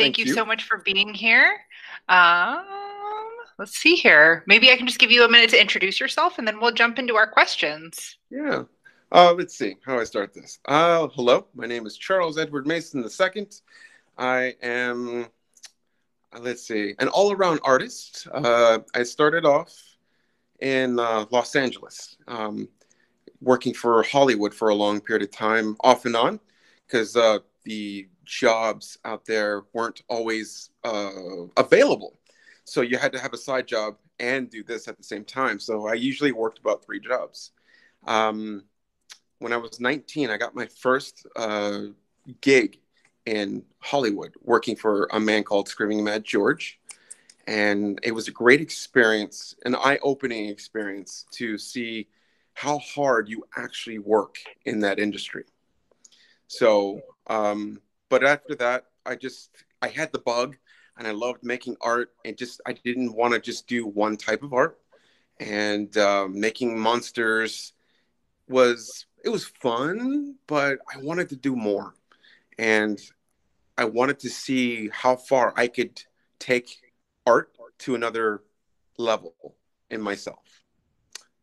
Thank, Thank you, you, so much for being here. Um, let's see here. Maybe I can just give you a minute to introduce yourself and then we'll jump into our questions. Yeah. Uh, let's see how I start this. Uh, hello, my name is Charles Edward Mason II. I am, uh, let's see, an all around artist. Uh, I started off in uh, Los Angeles, um, working for Hollywood for a long period of time, off and on, because uh, the jobs out there weren't always uh, available. So you had to have a side job and do this at the same time. So I usually worked about three jobs. Um, when I was 19, I got my first uh, gig in Hollywood working for a man called Screaming Mad George. And it was a great experience, an eye opening experience to see how hard you actually work in that industry. So, um, but after that, I just I had the bug, and I loved making art, and just I didn't want to just do one type of art, and uh, making monsters was it was fun, but I wanted to do more, and I wanted to see how far I could take art to another level in myself.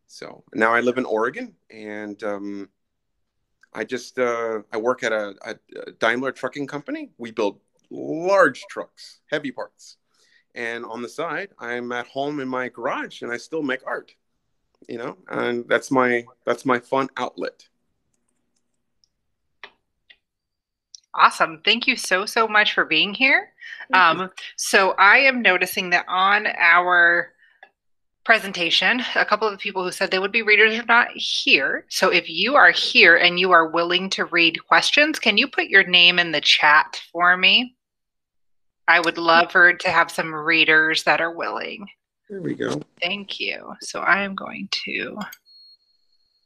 So now I live in Oregon, and um, I just uh, I work at a, a, Daimler trucking company. We build large trucks, heavy parts, and on the side, I'm at home in my garage and I still make art. You know, and that's my that's my fun outlet. Awesome. Thank you so, so much for being here. Um, so I am noticing that on our presentation, a couple of the people who said they would be readers are not here. So if you are here and you are willing to read questions, can you put your name in the chat for me? I would love for to have some readers that are willing. There we go. Thank you. So I am going to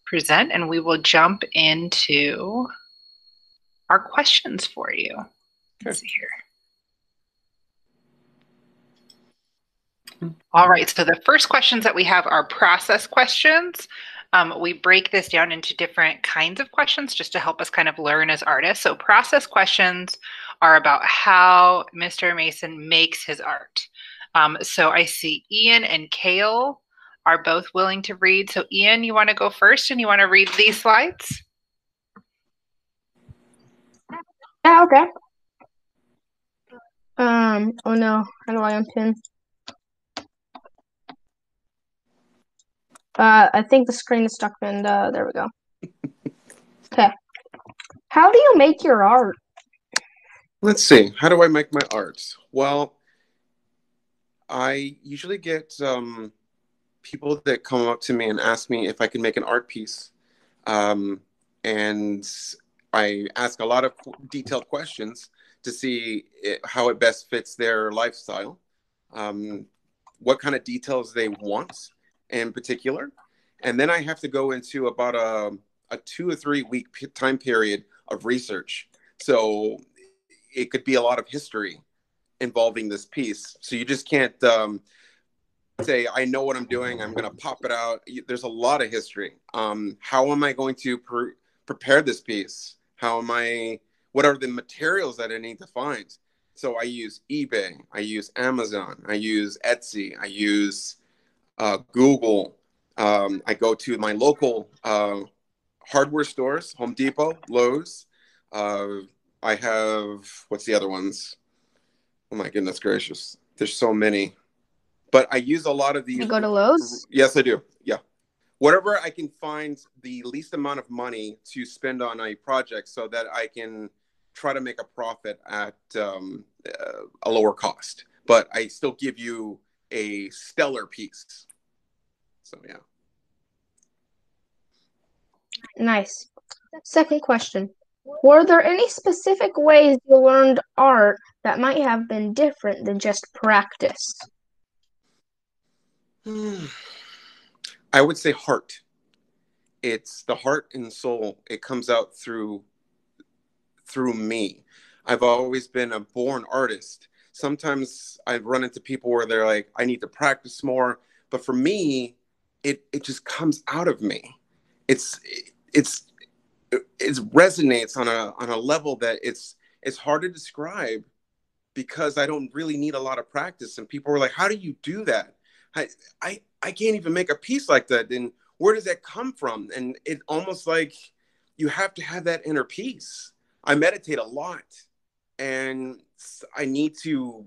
present and we will jump into our questions for you. Let's see here. All right, so the first questions that we have are process questions. Um, we break this down into different kinds of questions just to help us kind of learn as artists. So process questions are about how Mr. Mason makes his art. Um, so I see Ian and Kale are both willing to read. So Ian, you want to go first and you want to read these slides? Yeah, okay. Um, oh no, how do I unpin? Uh, I think the screen is stuck and uh, there we go. Okay. How do you make your art? Let's see. How do I make my art? Well, I usually get um, people that come up to me and ask me if I can make an art piece. Um, and I ask a lot of detailed questions to see it, how it best fits their lifestyle, um, what kind of details they want in particular. And then I have to go into about a, a two or three week time period of research. So it could be a lot of history involving this piece. So you just can't um, say, I know what I'm doing, I'm going to pop it out. There's a lot of history. Um, how am I going to pre- prepare this piece? How am I, what are the materials that I need to find? So I use eBay, I use Amazon, I use Etsy, I use uh, Google. Um, I go to my local uh, hardware stores, Home Depot, Lowe's. Uh, I have what's the other ones? Oh my goodness gracious! There's so many, but I use a lot of these. You go to Lowe's? Yes, I do. Yeah, whatever I can find the least amount of money to spend on a project, so that I can try to make a profit at um, uh, a lower cost. But I still give you a stellar piece. So yeah. Nice. Second question. Were there any specific ways you learned art that might have been different than just practice? I would say heart. It's the heart and soul. It comes out through through me. I've always been a born artist sometimes I've run into people where they're like, I need to practice more. But for me, it it just comes out of me. It's it's it resonates on a on a level that it's it's hard to describe because I don't really need a lot of practice. And people were like, How do you do that? I, I, I can't even make a piece like that. And where does that come from? And it almost like you have to have that inner peace. I meditate a lot and I need to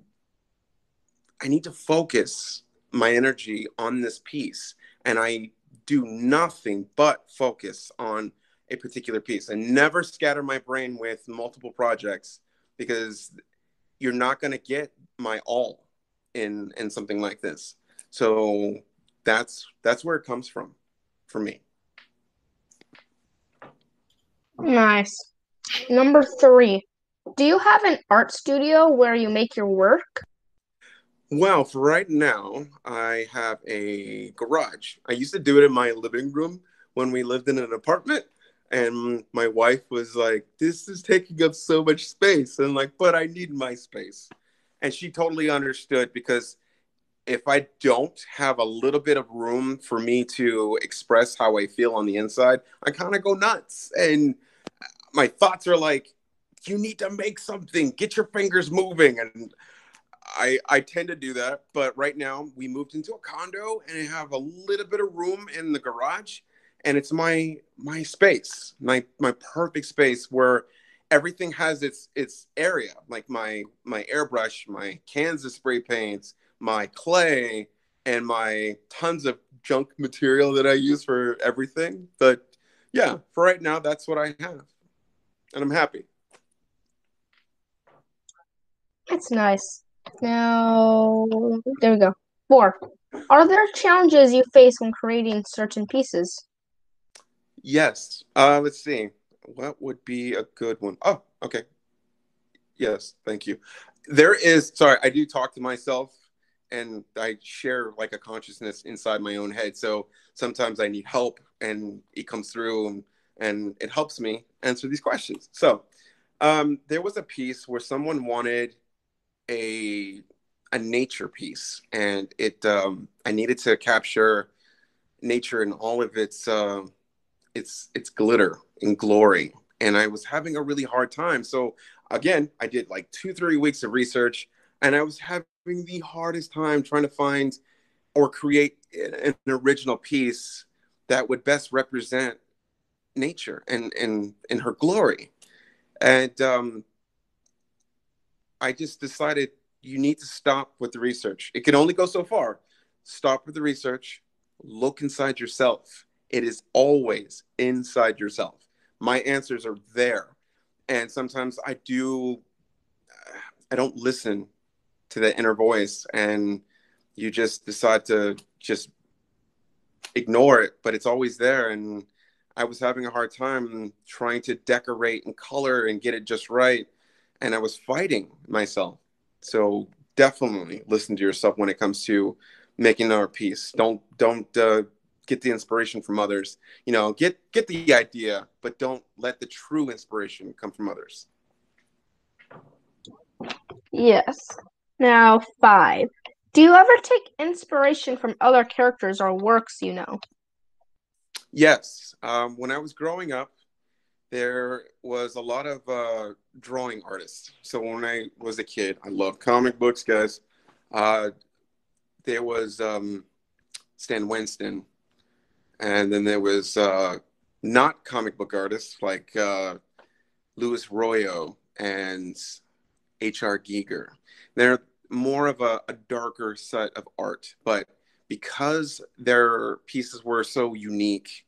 I need to focus my energy on this piece and I do nothing but focus on a particular piece and never scatter my brain with multiple projects because you're not going to get my all in in something like this so that's that's where it comes from for me Nice. Number three. Do you have an art studio where you make your work? Well for right now i have a garage. I used to do it in my living room when we lived in an apartment and my wife was like this is taking up so much space and I'm like but i need my space. And she totally understood because if i don't have a little bit of room for me to express how i feel on the inside i kind of go nuts. And my thoughts are like you need to make something. Get your fingers moving. And I, I tend to do that, but right now we moved into a condo and I have a little bit of room in the garage and it's my my space, my my perfect space where everything has its its area, like my my airbrush, my cans of spray paints, my clay, and my tons of junk material that I use for everything. But yeah, for right now that's what I have. And I'm happy. That's nice. Now, there we go. Four. Are there challenges you face when creating certain pieces? Yes. Uh, let's see. What would be a good one? Oh, okay. Yes, thank you. There is, sorry, I do talk to myself and I share like a consciousness inside my own head. So sometimes I need help and it comes through and, and it helps me answer these questions. So um, there was a piece where someone wanted a a nature piece. And it um, I needed to capture nature in all of its uh, its its glitter and glory. And i was having a really hard time. So again i did like two three weeks of research and i was having the hardest time trying to find or create an original piece that would best represent nature and and and her glory. And um i just decided you need to stop with the research it can only go so far stop with the research look inside yourself it is always inside yourself. My answers are there. And sometimes I do, uh, I don't listen to the inner voice and you just decide to just ignore it, but it's always there. And I was having a hard time trying to decorate and color and get it just right. And I was fighting myself. So definitely listen to yourself when it comes to making our piece. Don't don't uh, get the inspiration from others you know get get the idea but don't let the true inspiration come from others Yes. Now, five. Do you ever take inspiration from other characters or works you know? yes um, when i was growing up there was a lot of uh, drawing artists so when i was a kid i loved comic books guys uh, there was um, stan winston and then there was uh, not comic book artists like uh, Luis Royo and H.R. Giger. They're more of a, a, darker set of art, but because their pieces were so unique,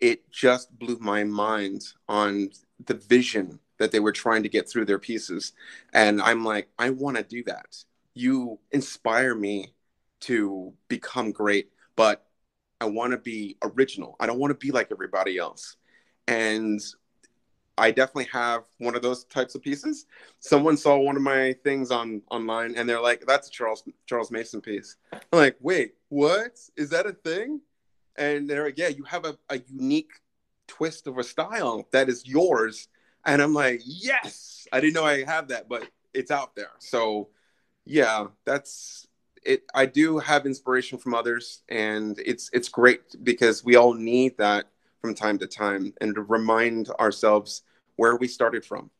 it just blew my mind on the vision that they were trying to get through their pieces. And I'm like, I want to do that. You inspire me to become great, but I want to be original. I don't want to be like everybody else. And I definitely have one of those types of pieces. Someone saw one of my things on online and they're like, that's a Charles Charles Mason piece. I'm like, wait, what? Is that a thing? And they're like, yeah, you have a, a unique twist of a style that is yours. And I'm like, yes, I didn't know I have that, but it's out there. So yeah, that's it I do have inspiration from others, and it's it's great because we all need that from time to time, and to remind ourselves where we started from.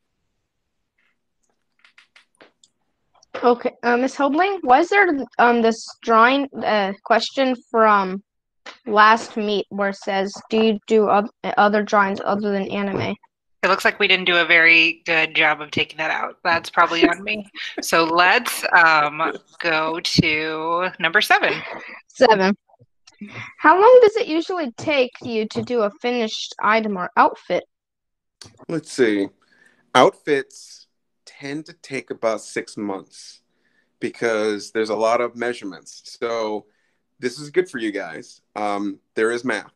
Okay, uh, Miss Helbling, was there um this drawing uh, question from last meet where it says, "Do you do other drawings other than anime?" It looks like we didn't do a very good job of taking that out. That's probably on me. So let's um, go to number seven. Seven. How long does it usually take you to do a finished item or outfit? Let's see. Outfits tend to take about six months because there's a lot of measurements. So this is good for you guys. Um, there is math,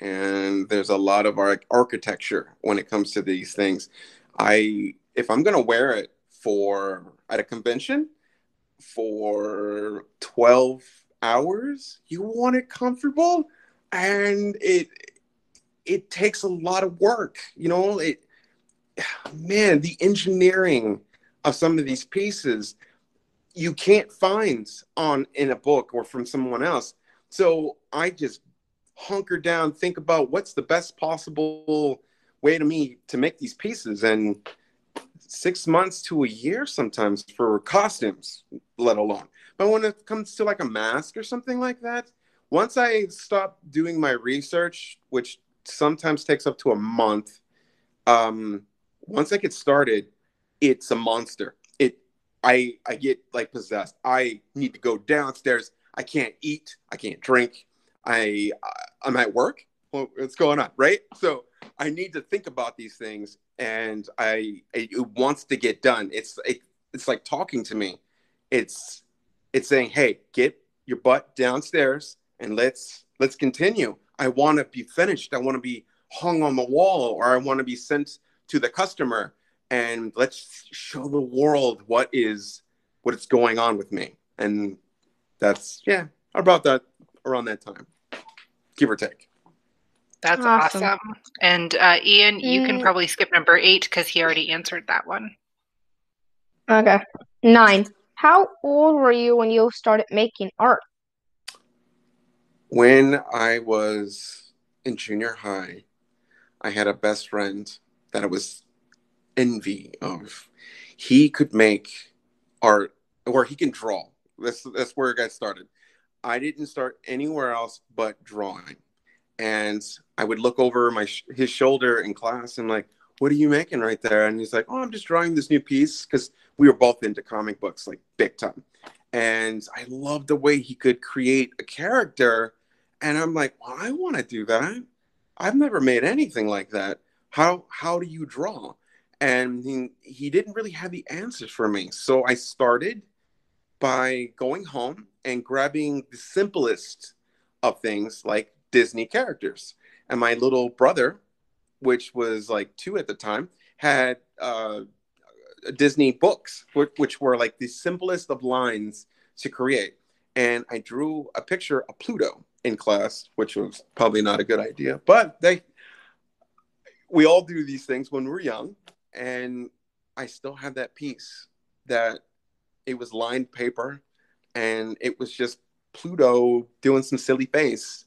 and there's a lot of ar- architecture when it comes to these things. I if I'm gonna wear it for at a convention for 12 hours, you want it comfortable, and it it takes a lot of work. You know, it man, the engineering of some of these pieces you can't find on in a book or from someone else. So I just hunker down, think about what's the best possible way to me to make these pieces and six months to a year sometimes for costumes, let alone. But when it comes to like a mask or something like that, once I stop doing my research, which sometimes takes up to a month, um, once I get started, it's a monster. I I get like possessed. I need to go downstairs. I can't eat. I can't drink. I I'm at work. What's going on, right? So I need to think about these things, and I it wants to get done. It's it, it's like talking to me. It's it's saying, hey, get your butt downstairs and let's let's continue. I want to be finished. I want to be hung on the wall, or I want to be sent to the customer and let's show the world what is what is going on with me. And that's yeah about that around that time give or take. That's awesome, awesome. and uh, ian you can probably skip number eight because he already answered that one. Okay. Nine. How old were you when you started making art? When i was in junior high i had a best friend that I was envy of. He could make art, or he can draw. That's that's where it got started. I didn't start anywhere else but drawing, and I would look over my his shoulder in class and like, "What are you making right there?" And he's like, "Oh, I'm just drawing this new piece," because we were both into comic books like big time. And I loved the way he could create a character. And I'm like, well, I want to do that. I've never made anything like that how how do you draw and he, he didn't really have the answers for me. So i started by going home and grabbing the simplest of things like disney characters. And my little brother which was like two at the time had uh, disney books which were like the simplest of lines to create. And i drew a picture of pluto in class which was probably not a good idea. But they we all do these things when we're young and i still have that piece that it was lined paper and it was just pluto doing some silly face.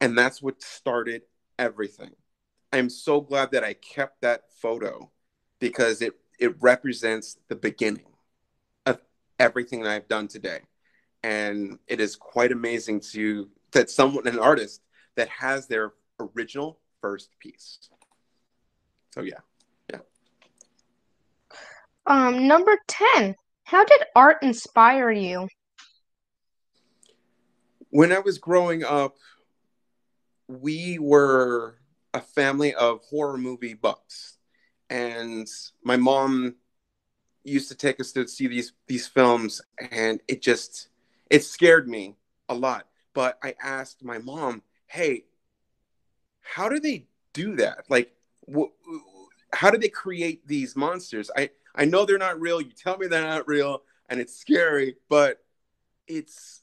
And that's what started everything. I'm so glad that i kept that photo because it it represents the beginning of everything that i've done today. And it is quite amazing to that someone an artist that has their original first piece. So yeah, yeah. Um, number ten. How did art inspire you? When I was growing up, we were a family of horror movie buffs, and my mom used to take us to see these these films, and it just it scared me a lot. But I asked my mom, "Hey, how do they do that? Like, how do they create these monsters? I I know they're not real. You tell me they're not real, and it's scary, but it's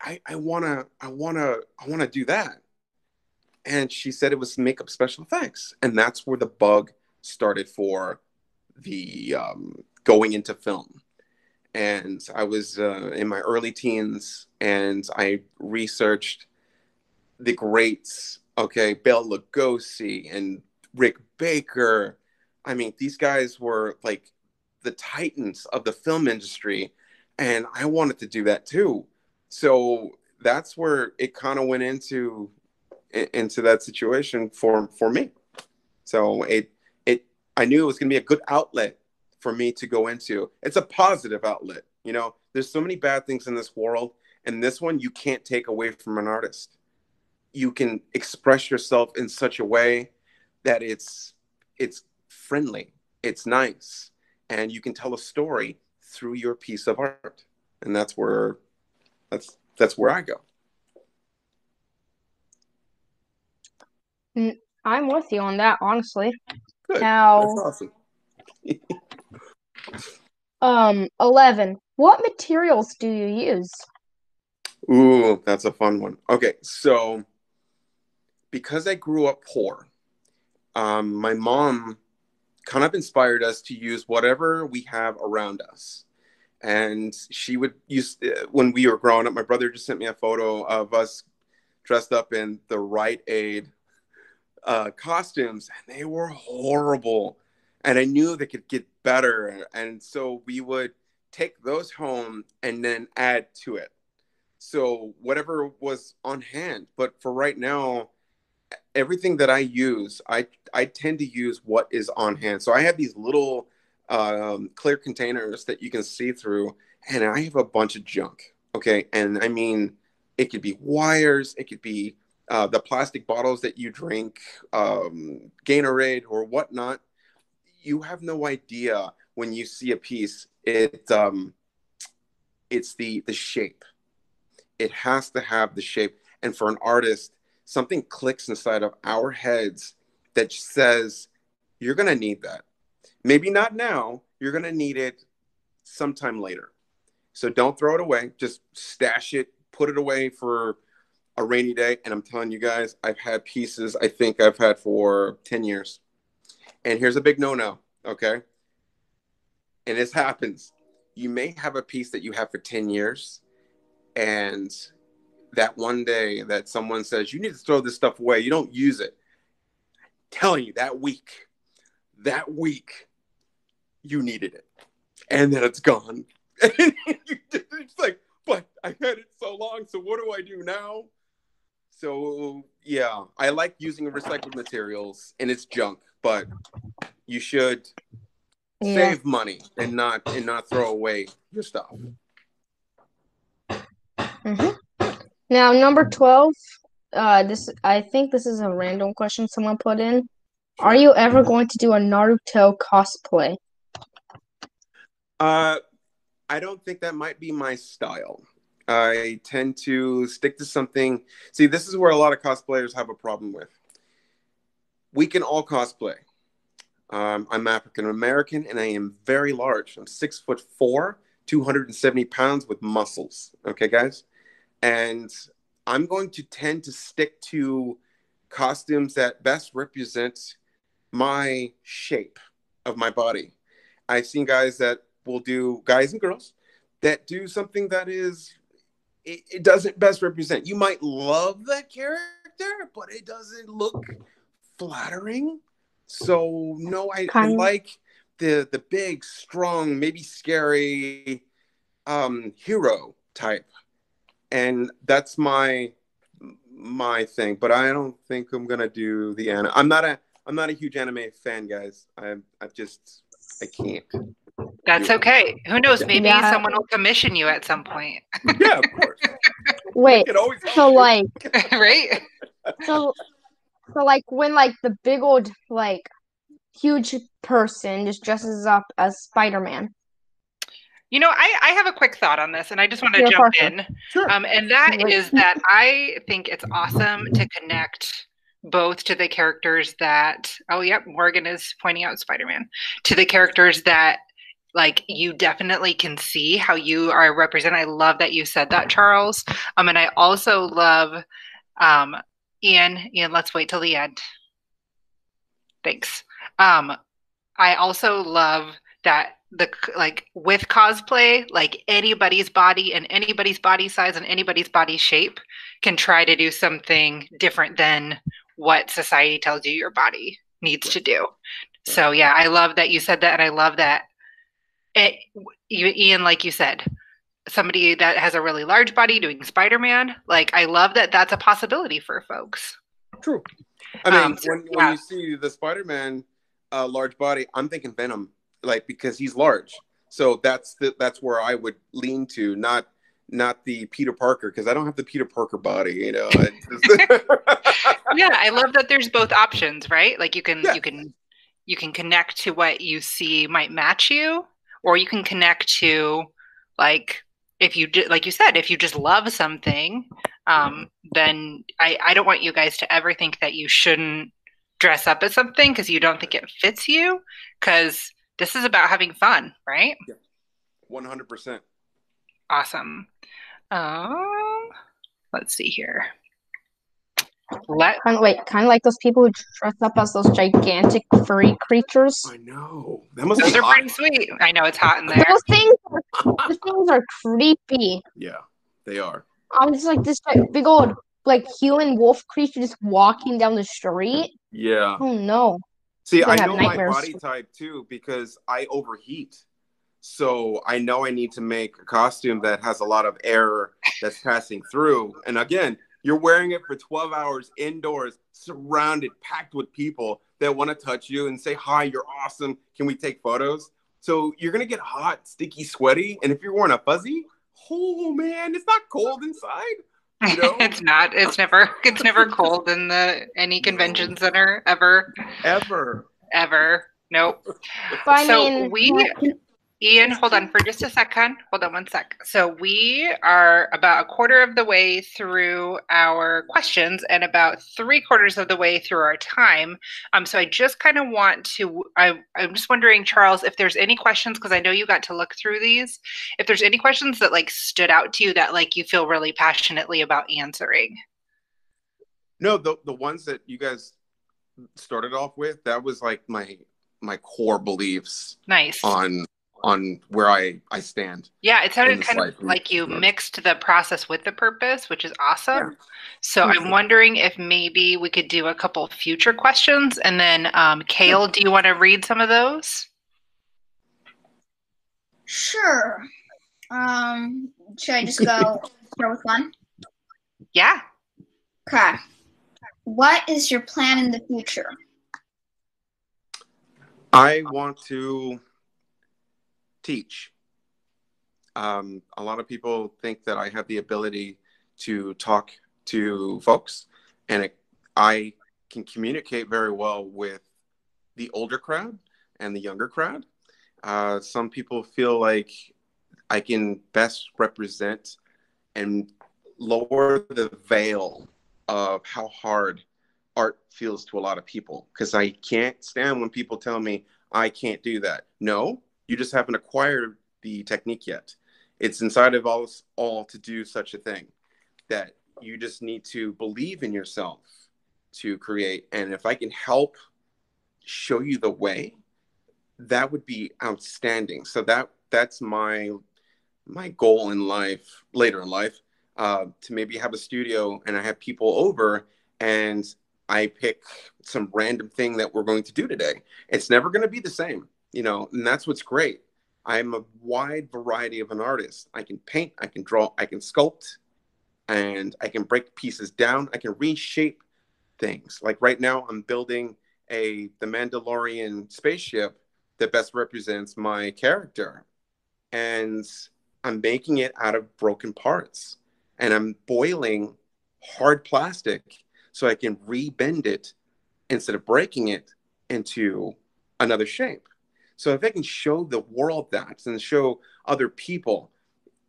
I I wanna I wanna I wanna do that. And she said it was makeup special effects, and that's where the bug started for the um, going into film. And I was uh, in my early teens, and I researched the greats. Okay, Bela Lugosi and Rick Baker. I mean, these guys were like the titans of the film industry and I wanted to do that too. So that's where it kind of went into into that situation for for me. So it it I knew it was going to be a good outlet for me to go into. It's a positive outlet. You know, there's so many bad things in this world, and this one you can't take away from an artist. You can express yourself in such a way that it's it's friendly, it's nice, and you can tell a story through your piece of art. And that's where that's that's where I go. I'm with you on that, honestly. Good. Now, That's awesome. um, 11. What materials do you use? Ooh, that's a fun one. Okay, so because I grew up poor, um, my mom kind of inspired us to use whatever we have around us. And she would use, uh, when we were growing up, my brother just sent me a photo of us dressed up in the Rite Aid uh, costumes, and they were horrible. And I knew they could get better. And so we would take those home and then add to it. So whatever was on hand. But for right now, everything that I use, I I tend to use what is on hand. So I have these little um, clear containers that you can see through, and I have a bunch of junk. Okay, and I mean, it could be wires, it could be uh, the plastic bottles that you drink, um, Gatorade or whatnot. You have no idea when you see a piece. It um, it's the the shape. It has to have the shape, and for an artist, something clicks inside of our heads that says you're going to need that. Maybe not now, you're going to need it sometime later. So don't throw it away, just stash it, put it away for a rainy day. And I'm telling you guys, I've had pieces I think I've had for 10 years. And here's a big no no, okay? And this happens. You may have a piece that you have for 10 years, and that one day that someone says you need to throw this stuff away, you don't use it. I'm telling you that week, that week, you needed it, and then it's gone. it's like, but I had it so long, so what do I do now? So yeah, I like using recycled materials, and it's junk, but you should Yeah. save money and not and not throw away your stuff. hmm Now, number 12. Uh, this I think this is a random question someone put in. Are you ever going to do a Naruto cosplay? Uh, I don't think that might be my style. I tend to stick to something. See, this is where a lot of cosplayers have a problem with. We can all cosplay. Um, I'm African American and I am very large. I'm six foot four, 270 pounds with muscles. Okay, guys? And I'm going to tend to stick to costumes that best represent my shape of my body. I've seen guys that will do, guys and girls, that do something that is, it, it doesn't best represent. You might love that character, but it doesn't look flattering. So no, I, I like the the big, strong, maybe scary um, hero type, and that's my my thing. But I don't think I'm gonna do the anime. I'm not a I'm not a huge anime fan, guys. I'm I just I can't. That's okay. Who knows? Maybe Yeah. someone will commission you at some point, Yeah, of course. Wait, can always help so like, right? so, so like when like the big old like huge person just dresses up as Spider-Man. You know, I, I have a quick thought on this, and I just want to Yeah, jump in. Sure. Um, and that is that I think it's awesome to connect both to the characters that, oh, yep, Morgan is pointing out Spider Man, to the characters that like you definitely can see how you are represented. I love that you said that, Charles. Um, and I also love um, Ian. Ian, let's wait till the end. Thanks. Um, I also love that the like with cosplay, like anybody's body and anybody's body size and anybody's body shape can try to do something different than what society tells you your body needs to do. So yeah, I love that you said that, and I love that it, Ian, like you said, somebody that has a really large body doing Spider-Man. Like I love that that's a possibility for folks. True. I mean, Um, when, yeah. when you see the Spider-Man uh, large body, I'm thinking Venom, like because he's large. So that's the, that's where I would lean to, not not the Peter Parker, because I don't have the Peter Parker body. You know. Yeah, I love that there's both options, right? Like you can Yeah. you can you can connect to what you see might match you, or you can connect to like if you did like you said, if you just love something, um, then I, I don't want you guys to ever think that you shouldn't dress up as something because you don't think it fits you. Because this is about having fun, right? One hundred percent. Awesome. Um, let's see here. Let Kind of wait, kind of like those people who dress up as those gigantic furry creatures. I know that must those be are hot. pretty sweet. I know it's hot in there. Those things, are, those things are creepy. Yeah, they are. I was like this like, big old like human wolf creature just walking down the street. Yeah. Oh no! See, I know my body type too because I overheat. So I know I need to make a costume that has a lot of air that's passing through. And again, you're wearing it for 12 hours indoors, surrounded, packed with people that want to touch you and say, Hi, you're awesome. Can we take photos? So you're going to get hot, sticky, sweaty. And if you're wearing a fuzzy, oh man, it's not cold inside. You know? it's not. It's never. It's never cold in the any convention center ever, Ever. ever. Nope. But I So mean, we- Ian, hold on for just a second. Hold on one sec. So we are about a quarter of the way through our questions and about three quarters of the way through our time. Um, so I just kind of want to. I, I'm just wondering, Charles, if there's any questions because I know you got to look through these. If there's any questions that like stood out to you that like you feel really passionately about answering. No, the the ones that you guys started off with, that was like my my core beliefs Nice. on on where I I stand. Yeah, it sounded this kind of like you Yeah. mixed the process with the purpose, which is awesome. So Yeah. I'm wondering if maybe we could do a couple future questions, and then um, Kale, do you want to read some of those? Sure. Um, should I just go start with one? Yeah. Okay. What is your plan in the future? I want to teach. Um, a lot of people think that I have the ability to talk to folks, and it, I can communicate very well with the older crowd and the younger crowd. Uh, some people feel like I can best represent and lower the veil of how hard art feels to a lot of people because I can't stand when people tell me I can't do that. No, you just haven't acquired the technique yet. It's inside of us all to do such a thing that you just need to believe in yourself to create. And if I can help show you the way, that would be outstanding. So that that's my my goal in life later in life uh, to maybe have a studio and I have people over and I pick some random thing that we're going to do today. It's never going to be the same, you know, and that's what's great. I'm a wide variety of an artist. I can paint, I can draw, I can sculpt, and I can break pieces down. I can reshape things. Like right now, I'm building a the Mandalorian spaceship that best represents my character, and I'm making it out of broken parts, and I'm boiling hard plastic so I can rebend it instead of breaking it into another shape. So if I can show the world that and show other people,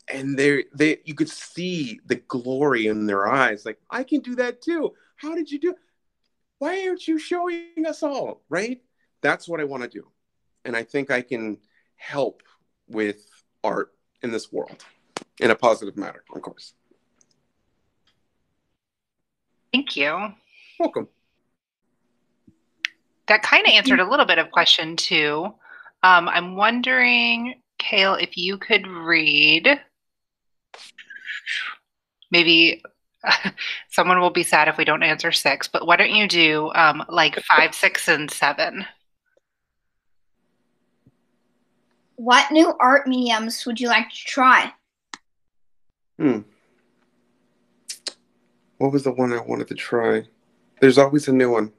and they they you could see the glory in their eyes, like I can do that too. How did you do? Why aren't you showing us all? Right? That's what I want to do, and I think I can help with art in this world in a positive manner, of course. Thank you. Welcome. That kind of answered a little bit of question two. Um, I'm wondering, Kale, if you could read. Maybe someone will be sad if we don't answer six, but why don't you do um, like five, six, and seven? What new art mediums would you like to try? Hmm. What was the one I wanted to try? There's always a new one.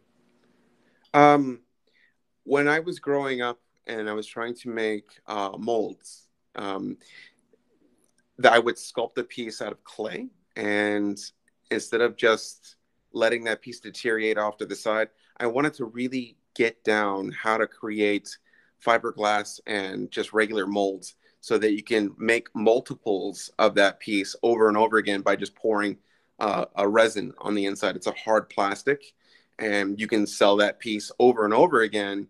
Um, when I was growing up and I was trying to make uh, molds, um, that I would sculpt a piece out of clay, and instead of just letting that piece deteriorate off to the side, I wanted to really get down how to create fiberglass and just regular molds so that you can make multiples of that piece over and over again by just pouring uh, a resin on the inside. It's a hard plastic, and you can sell that piece over and over again.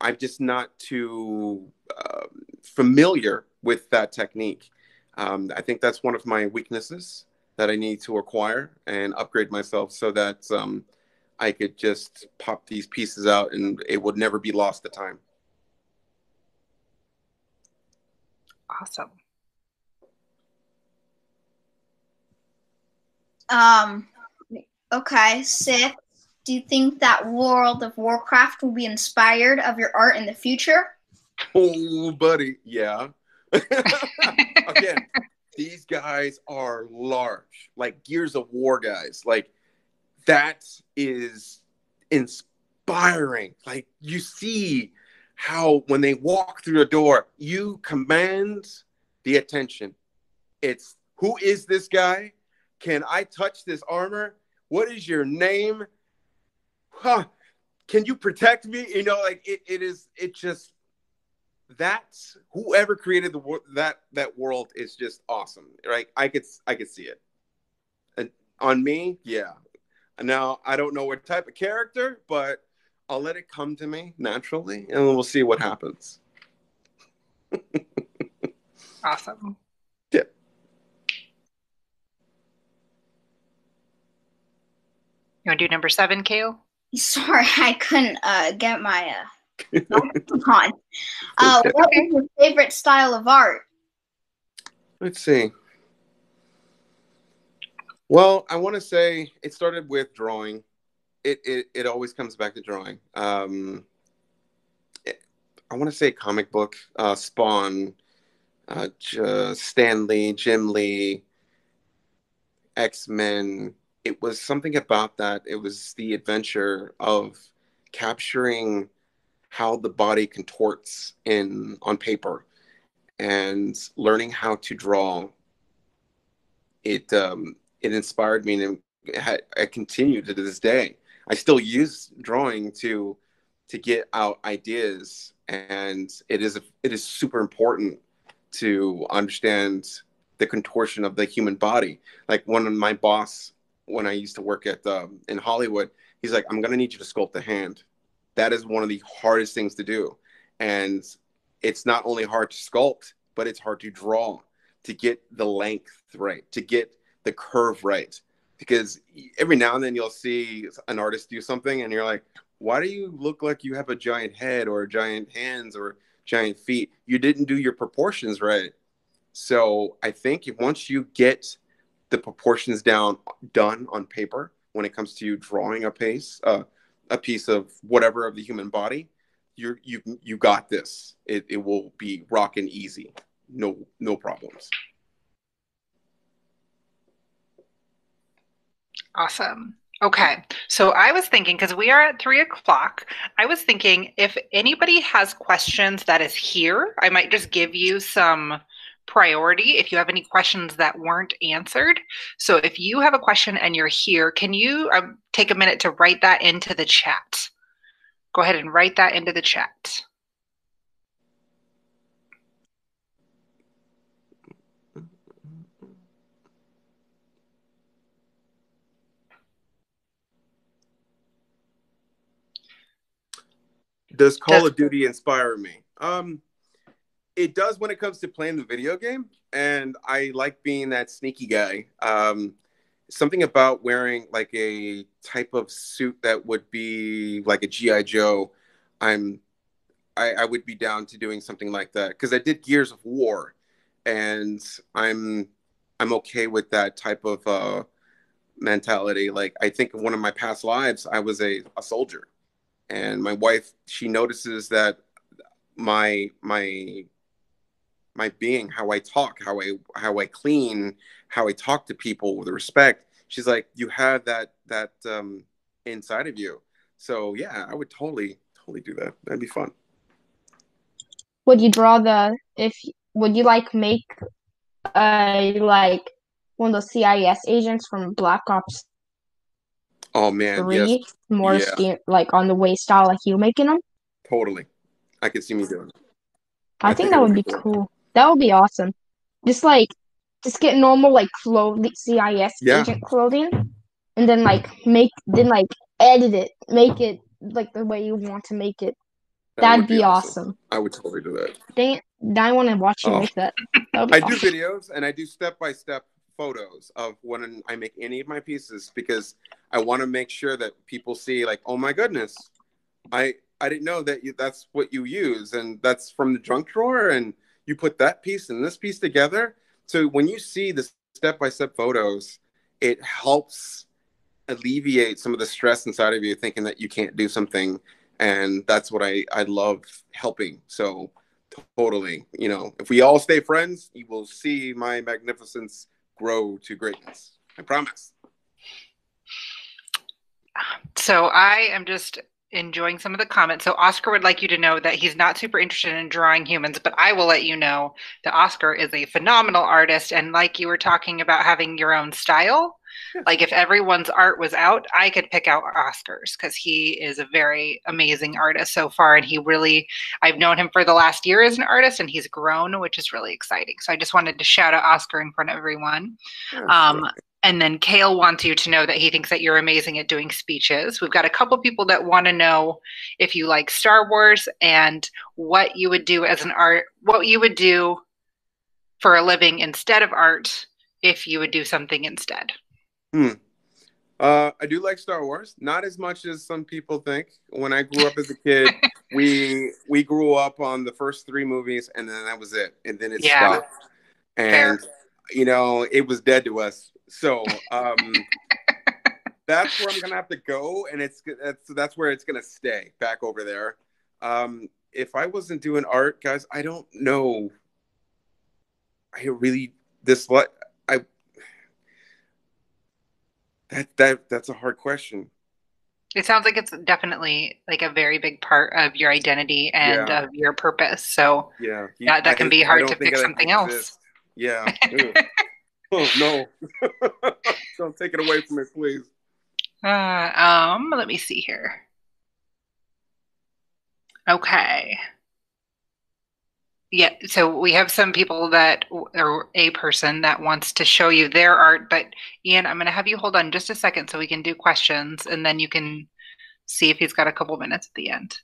I'm just not too uh, familiar with that technique. Um, I think that's one of my weaknesses that I need to acquire and upgrade myself so that um, I could just pop these pieces out and it would never be lost to time. Awesome. Um, okay, six. Do you think that World of Warcraft will be inspired of your art in the future? Oh, buddy, yeah. Again, these guys are large, like Gears of War guys. Like that is inspiring. Like you see how when they walk through the door, you command the attention. It's who is this guy? Can I touch this armor? What is your name? Huh. Can you protect me? You know, like it, it is, it just that's whoever created the world, that that world is just awesome, right? I could I could see it. And on me, yeah. Now I don't know what type of character, but I'll let it come to me naturally, and we'll see what happens. awesome. Yeah. You want to do number seven, Kale? Sorry, I couldn't uh, get my uh, on. Uh, what is your favorite style of art? Let's see. Well, I want to say it started with drawing. It it, it always comes back to drawing. Um, it, I want to say comic book, uh, Spawn, uh, J- Stan Lee, Jim Lee, X Men. It was something about that. It was the adventure of capturing how the body contorts in on paper and learning how to draw it um, it inspired me and it, I continue to this day. I still use drawing to to get out ideas, and it is a, it is super important to understand the contortion of the human body. Like one of my boss when I used to work at um, in Hollywood, he's like, "I'm gonna need you to sculpt a hand." That is one of the hardest things to do, and it's not only hard to sculpt, but it's hard to draw to get the length right, to get the curve right. Because every now and then you'll see an artist do something and you're like, why do you look like you have a giant head or giant hands or giant feet? You didn't do your proportions right. So I think once you get the proportions down done on paper when it comes to you drawing a piece, uh, a piece of whatever of the human body, you you you got this. It it will be rocking easy. No no problems. Awesome. Okay. So I was thinking, because we are at three o'clock, I was thinking if anybody has questions that is here, I might just give you some priority if you have any questions that weren't answered. So if you have a question and you're here, can you um, take a minute to write that into the chat? Go ahead and write that into the chat. Does Call of Duty inspire me? Um, it does when it comes to playing the video game, and I like being that sneaky guy. Um, something about wearing like a type of suit that would be like a GI Joe. I'm, I, I would be down to doing something like that because I did Gears of War, and I'm, I'm okay with that type of uh, mentality. Like I think in one of my past lives, I was a, a soldier and my wife she notices that my my my being, how I talk, how I how I clean, how I talk to people with respect. She's like, you have that that um, inside of you. So yeah, I would totally totally do that. That'd be fun. Would you draw the if would you like make uh like one of those CIS agents from Black Ops Oh man, Three yes, more Yeah. like on the way style like you making them? totally. I could see me doing it. I, I think think that would be cool. cool. That would be awesome. Just like just get normal like clothing CIS Yeah. agent clothing and then like make then like edit it, make it like the way you want to make it. That That'd would be, awesome. I would totally do that. Dang it. I want to watch you Oh. make that. Be I do videos and I do step by step photos of when I make any of my pieces because I want to make sure that people see like, oh my goodness, I I didn't know that you, that's what you use and that's from the junk drawer and you put that piece and this piece together. So when you see the step by step photos, it helps alleviate some of the stress inside of you thinking that you can't do something and that's what I I love helping. So totally, you know, if we all stay friends, you will see my magnificence grow to greatness. I promise. So I am just enjoying some of the comments. So Oscar would like you to know that he's not super interested in drawing humans, but I will let you know that Oscar is a phenomenal artist. And like you were talking about having your own style, like if everyone's art was out, I could pick out Oscar's because he is a very amazing artist so far. And he really, I've known him for the last year as an artist and he's grown, which is really exciting. So I just wanted to shout out Oscar in front of everyone. Um, and then Kale wants you to know that he thinks that you're amazing at doing speeches. We've got a couple people that want to know if you like Star Wars and what you would do as an art, what you would do for a living instead of art if you would do something instead. Uh, I do like Star Wars, not as much as some people think. When I grew up as a kid, we we grew up on the first three movies, and then that was it, and then it Yeah. stopped. And you know, it was dead to us. So um, that's where I'm gonna have to go, and it's that's that's where it's gonna stay back over there. Um, if I wasn't doing art, guys, I don't know. I really this dislike. I that that that's a hard question. It sounds like it's definitely like a very big part of your identity and Yeah. of your purpose. So Yeah, that I can be hard to pick something else. Yeah. Oh no! don't take it away from me, please. Uh, um, let me see here. Okay. Yeah, so we have some people that, or a person that wants to show you their art, but Ian, I'm going to have you hold on just a second so we can do questions and then you can see if he's got a couple minutes at the end.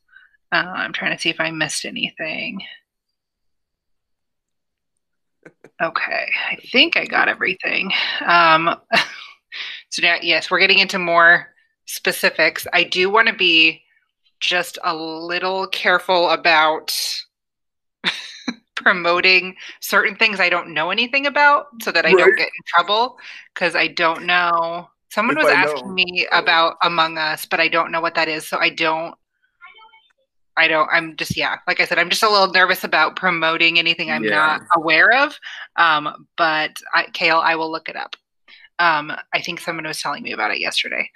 Uh, I'm trying to see if I missed anything. Okay, I think I got everything. Um, so now, yes, we're getting into more specifics. I do want to be just a little careful about promoting certain things I don't know anything about so that I don't get in trouble because I don't know. Someone If was I asking know. me about Among Us, but I don't know what that is, so I don't. I don't. I'm just yeah. Like I said, I'm just a little nervous about promoting anything I'm Yeah. not aware of. Um, but I, Kale, I will look it up. Um, I think someone was telling me about it yesterday,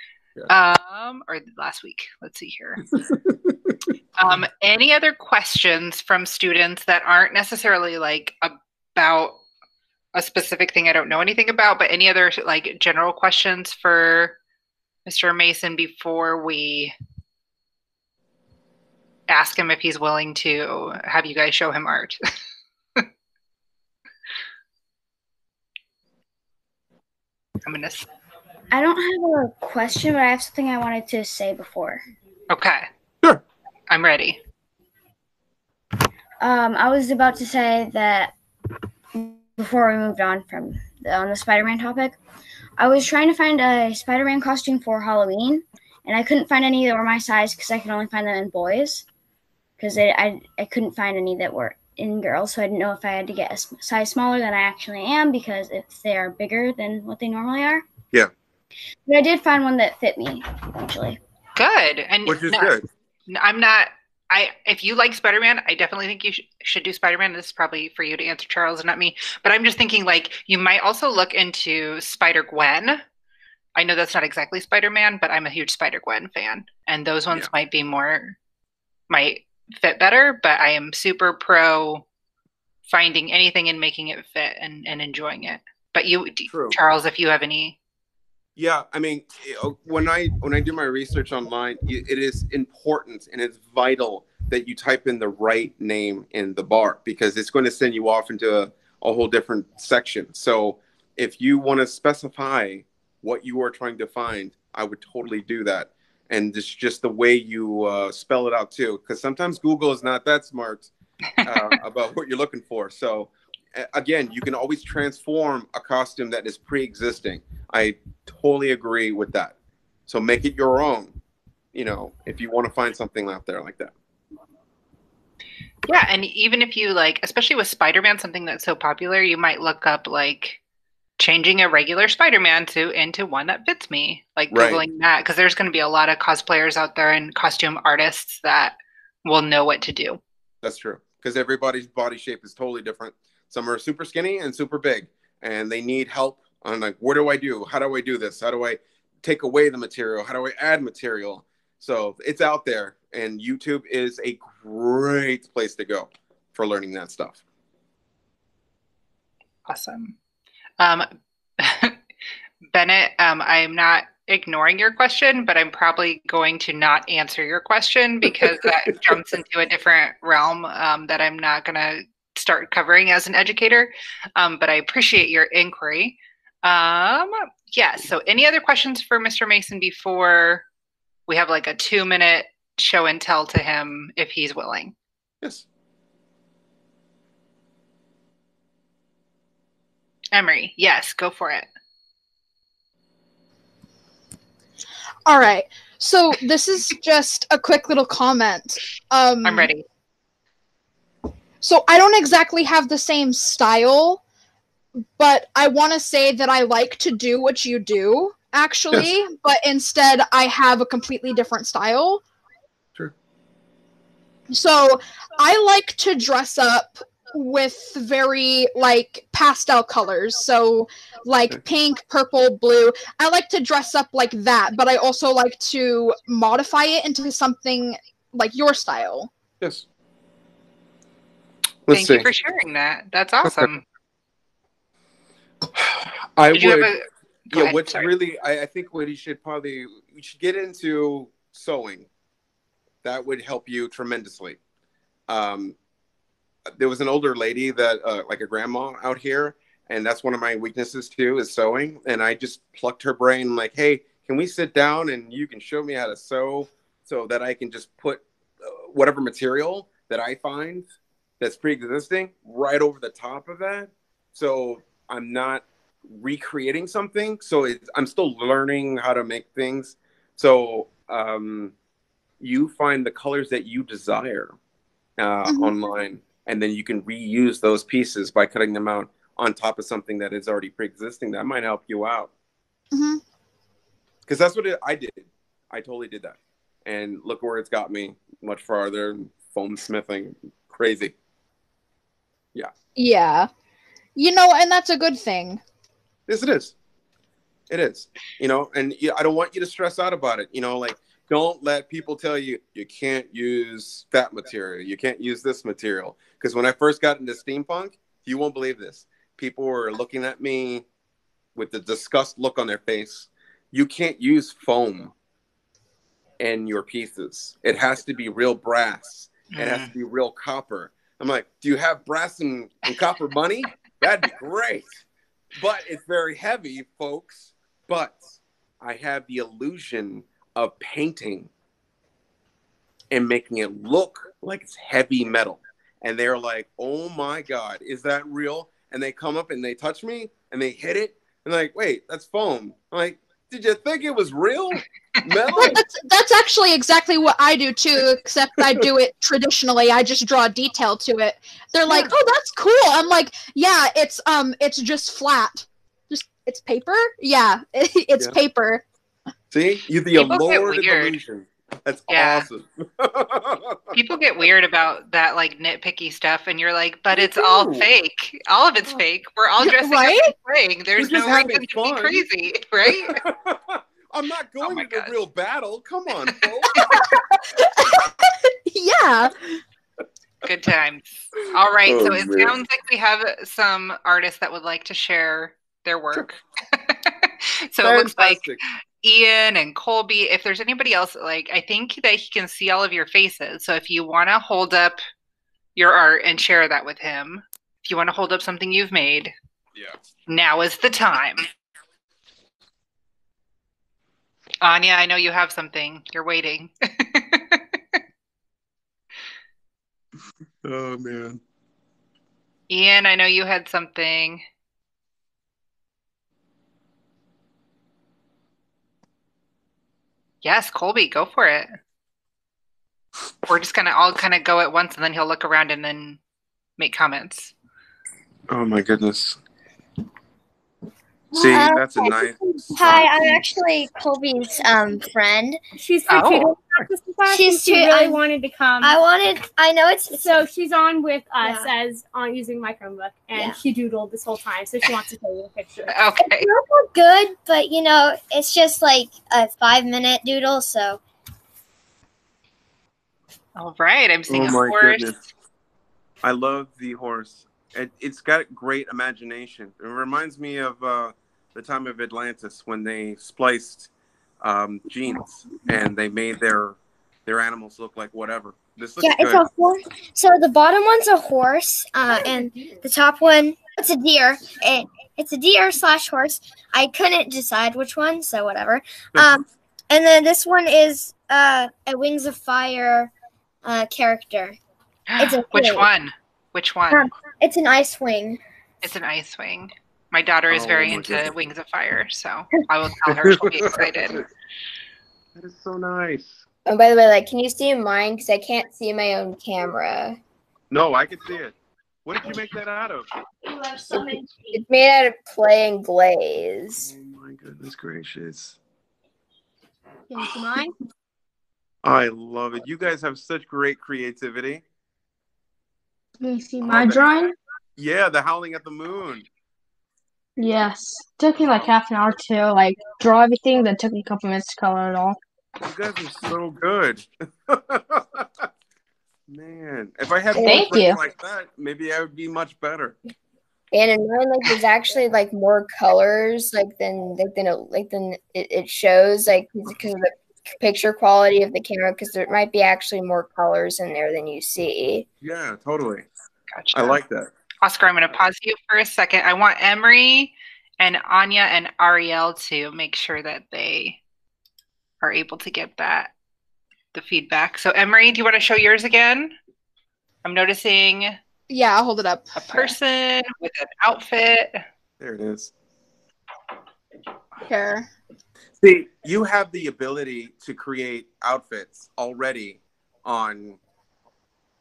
um, or last week. Let's see here. um, any other questions from students that aren't necessarily like about a specific thing I don't know anything about, but any other like general questions for Mr. Mason before we ask him if he's willing to have you guys show him art? I'm gonna. s- I don't have a question, but I have something I wanted to say before. Okay. Sure. I'm ready. Um, I was about to say that before we moved on from the, on the Spider-Man topic, I was trying to find a Spider-Man costume for Halloween, and I couldn't find any that were my size because I could only find them in boys. Because I I couldn't find any that were in girls, so I didn't know if I had to get a size smaller than I actually am because if they are bigger than what they normally are. Yeah. But I did find one that fit me eventually. Good. And Which is no, good. n- I'm not I if you like Spider Man, I definitely think you sh- should do Spider Man. This is probably for you to answer, Charles, and not me. But I'm just thinking like you might also look into Spider Gwen. I know that's not exactly Spider Man, but I'm a huge Spider Gwen fan, and those ones Yeah. might be more might fit better. But I am super pro finding anything and making it fit and, and enjoying it. But you, True. Charles, if you have any, Yeah, I mean, eh, oh, when I when I do my research online, it is important and it's vital that you type in the right name in the bar because it's going to send you off into a, a whole different section. So if you want to specify what you are trying to find, I would totally do that. And it's just the way you uh, spell it out too, because sometimes Google is not that smart uh, about what you're looking for. So again, you can always transform a costume that is pre-existing. I totally agree with that. So make it your own. You know, if you want to find something out there like that. Yeah, and even if you like, especially with Spider Man, something that's so popular, you might look up like changing a regular Spider Man suit into one that fits me, like Right. googling that, because there's going to be a lot of cosplayers out there and costume artists that will know what to do. That's true. Because everybody's body shape is totally different. Some are super skinny and super big, and they need help on like, what do I do? How do I do this? How do I take away the material? How do I add material? So it's out there, and YouTube is a great place to go for learning that stuff. Awesome. Um, Bennett, um, I'm not ignoring your question, but I'm probably going to not answer your question because that jumps into a different realm um, that I'm not going to start covering as an educator. Um, but I appreciate your inquiry. Um, yeah. So, any other questions for Mr. Mason before we have like a two minute show and tell to him if he's willing? Yes. Emery, yes, go for it. All right. So this is just a quick little comment. Um, I'm ready. So I don't exactly have the same style, but I want to say that I like to do what you do, actually, but instead I have a completely different style. Sure. So I like to dress up with very like pastel colors. So like pink, purple, blue. I like to dress up like that, but I also like to modify it into something like your style. Yes. Let's Thank see. you for sharing that. That's awesome. I Did would. have a yeah, ahead, what's sorry. really, I, I think what you should probably, you should get into sewing. That would help you tremendously. Um, there was an older lady that, uh, like a grandma out here, and that's one of my weaknesses too, is sewing. And I just plucked her brain, like, hey, can we sit down and you can show me how to sew so that I can just put uh, whatever material that I find that's pre-existing right over the top of that. So I'm not recreating something. So it's, I'm still learning how to make things. So um, you find the colors that you desire uh, Mhm. online, and then you can reuse those pieces by cutting them out on top of something that is already pre-existing. That might help you out mm-hmm. because that's what it, I did. I totally did that, and look where it's got me. Much farther. Foam smithing, crazy. Yeah. Yeah. You know, and that's a good thing. Yes, it is. It is. You know, and I don't want you to stress out about it. You know, like don't let people tell you you can't use that material, you can't use this material. Because when I first got into steampunk, you won't believe this. People were looking at me with the disgust look on their face. You can't use foam in your pieces. It has to be real brass. It has to be mm. real copper. I'm like, do you have brass and, and copper money? That'd be great. But it's very heavy, folks. But I have the illusion of painting and making it look like it's heavy metal. And they're like, oh my God, is that real? And they come up and they touch me and they hit it. And like, wait, that's foam. I'm like, did you think it was real metal? That's that's actually exactly what I do too, except I do it traditionally. I just draw detail to it. They're like, Yeah. "Oh, that's cool." I'm like, "Yeah, it's um, it's just flat. Just it's paper. Yeah, it's Yeah. paper." See, you the People get allure of weird. illusion. That's Yeah. awesome. People get weird about that like nitpicky stuff, and you're like, but Me it's all fake. All of it's fake. We're all Yeah, dressing right? up and playing. There's no having reason to be crazy, right? I'm not oh going Oh my to the real battle. Come on, folks. Yeah. Good times. All right. so Oh, it man. sounds like we have some artists that would like to share their work. so it looks like Fantastic. Ian and Colby. If there's anybody else, like I think that he can see all of your faces. So if you want to hold up your art and share that with him, if you want to hold up something you've made, Yeah. now is the time. Anya, I know you have something. You're waiting. Oh man. Ian, I know you had something. Yes, Colby, go for it. We're just gonna all kind of go at once and then he'll look around and then make comments. Oh my goodness. See, Uh, that's a nice. Hi, I'm actually Colby's um friend. She's for Oh. tutoring. She's she tu- really I'm- wanted to come. I wanted. I know it's. so she's on with us Yeah. as on using my Chromebook, and Yeah. she doodled this whole time. So she wants to show you a picture. Okay. It's not good, but you know, it's just like a five minute doodle. So All right. I'm seeing Oh a horse. goodness. I love the horse. It, it's got great imagination. It reminds me of uh, the time of Atlantis when they spliced um, genes and they made their their animals look like whatever. This looks yeah, it's a horse. So the bottom one's a horse, uh, and the top one it's a deer. It, it's a deer slash horse. I couldn't decide which one, so whatever. Um, and then this one is uh, a Wings of Fire uh, character. It's a Which one? Which one? Um, It's an ice wing. It's an ice wing. My daughter is Oh very into goodness. Wings of Fire, so I will tell her she'll be excited. That is so nice. Oh, by the way, like, can you see mine? Because I can't see my own camera. No, I can see it. What did you make that out of? It's made out of clay and glaze. Oh my goodness gracious. Can you see mine? I love it. You guys have such great creativity. Can you see Oh, my that- drawing? Yeah, the howling at the moon. Yes. Took me like half an hour to like draw everything, then took me a couple minutes to color it all. You guys are so good. Man, if I had more Thank friends you. like that, maybe I would be much better. And in mine, like, there's actually like more colors, like than like than it like than it, it shows, like because of the picture quality of the camera. Because there might be actually more colors in there than you see. Yeah, totally. Gotcha. I like that. Oscar, I'm going to pause you for a second. I want Emery and Anya and Ariel to make sure that they are able to get that the feedback. So Emery, do you want to show yours again? I'm noticing Yeah, I'll hold it up. a person with an outfit. There it is. Here. See, you have the ability to create outfits already on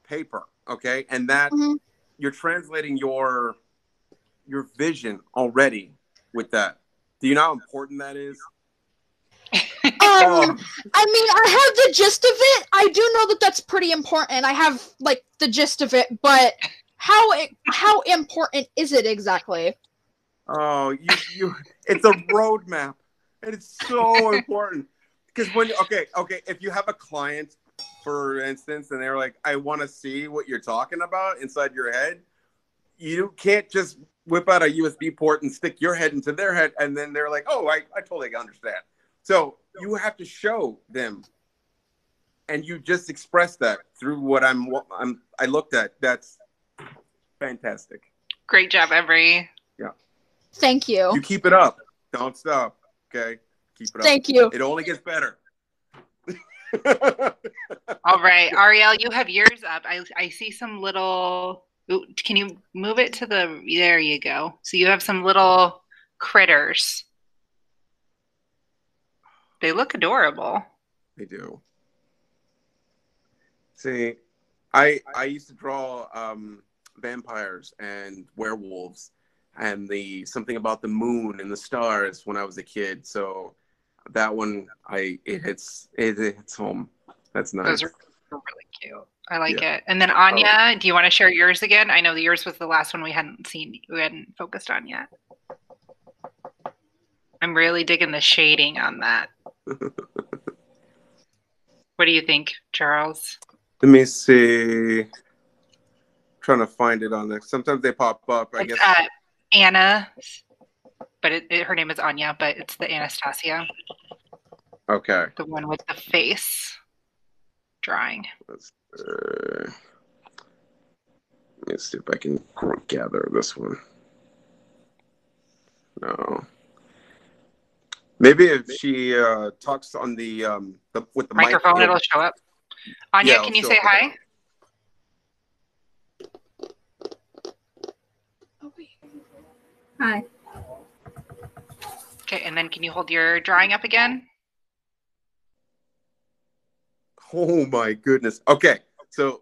paper, okay? And that Mhm. you're translating your your vision already with that. Do you know how important that is? Oh, Um, I mean, I have the gist of it. I do know that that's pretty important. I have like the gist of it, but how it, how important is it exactly? Oh, you, you it's a roadmap. And it's so important. Because when okay, okay, if you have a client, for instance, and they're like, I want to see what you're talking about inside your head, you can't just whip out a USB port and stick your head into their head, and then they're like, Oh, I, I totally understand. So you have to show them. And you just express that through what I'm what I'm I looked at. That's fantastic. Great job, Emery. Thank you. You keep it up. Don't stop. Okay? Keep it up. Thank you. It only gets better. All right, Ariel, you have yours up. I I see some little. Can you move it to the? There you go. So you have some little critters. They look adorable. they do. See, I I used to draw um, vampires and werewolves and the something about the moon and the stars when I was a kid. So that one I it hits it hits home That's nice. Those are really cute. I like it. And then Anya, oh. do you want to share yours again? I know yours was the last one we hadn't seen, we hadn't focused on yet. I'm really digging the shading on that. what do you think, Charles? Let me see. I'm trying to find it on there. Sometimes they pop up. I It's guess. Anna, but it, it- her name is Anya, but it's the Anastasia, Okay. the one with the face drawing. Let's, uh, let me see if I can gather this one. No. Maybe if she uh, talks on the um the with the mic- Microphone, it'll show up. Anya, Yeah, can you say hi? Hi. Okay, and then can you hold your drawing up again? Oh my goodness. Okay, so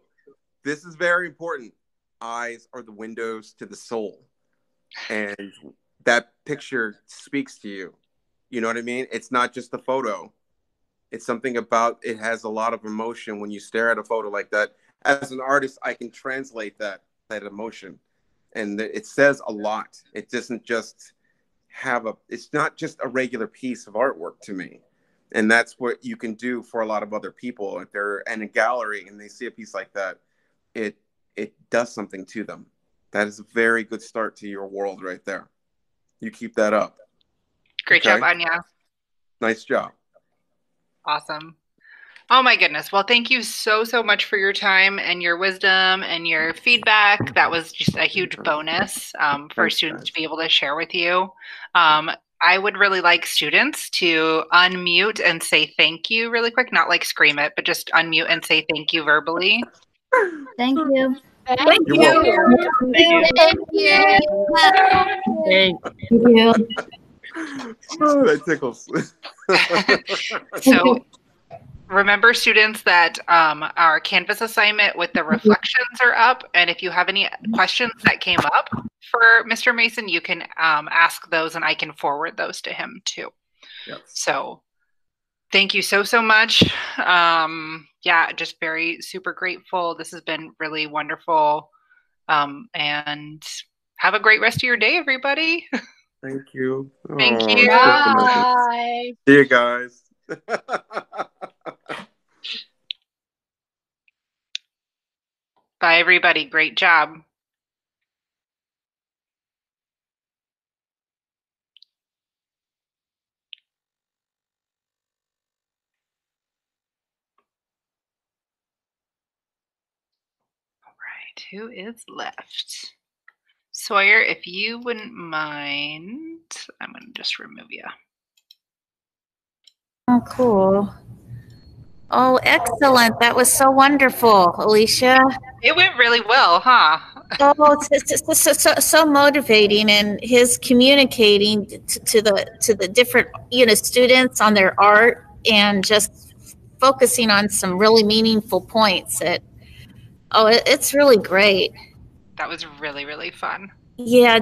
this is very important. Eyes are the windows to the soul, and that picture speaks to you. You know what I mean? It's not just a photo. It's something about it has a lot of emotion when you stare at a photo like that. As an artist, I can translate that that emotion, and it says a lot. It doesn't just have a. It's not just a regular piece of artwork to me and that's what you can do for a lot of other people if they're in a gallery and they see a piece like that it it does something to them that is a very good start to your world right there you keep that up Great Okay. job, Anya. nice job Awesome. Oh my goodness. Well, thank you so, so much for your time and your wisdom and your feedback. That was just a huge bonus um, for Thanks, students guys. to be able to share with you. Um, I would really like students to unmute and say thank you really quick, not like scream it, but just unmute and say thank you verbally. Thank you. Thank You're welcome. Thank you. Thank you. oh, that tickles So remember, students, that um, our Canvas assignment with the reflections are up. And if you have any questions that came up for Mr. Mason, you can um, ask those and I can forward those to him too. Yes. So thank you so, so much. Um, yeah, just very super grateful. This has been really wonderful. Um, and have a great rest of your day, everybody. thank you Thank Aw, you. that's so nice. Bye. see you guys Bye, everybody. Great job. All right, who is left? Sawyer, if you wouldn't mind, I'm going to just remove you. Oh, cool. Oh, excellent. That was so wonderful, Alycia. It went really well, huh? Oh, it's so, so, so motivating and his communicating to, to the to the different you know students on their art and just focusing on some really meaningful points that oh it, it's really great That was really, really fun. yeah